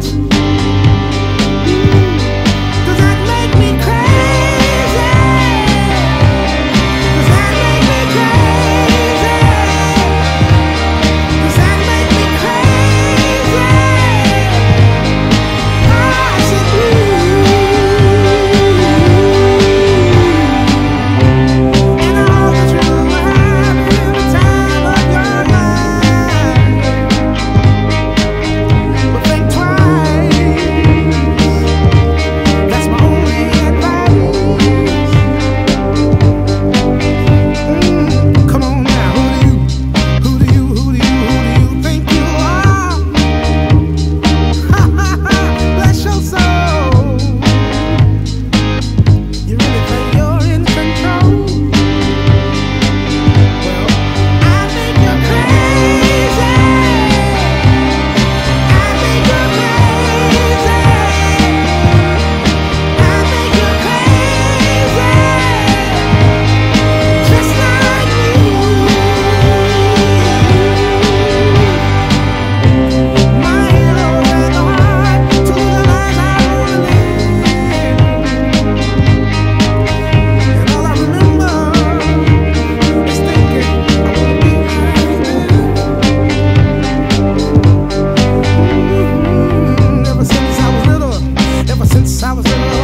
kids. show.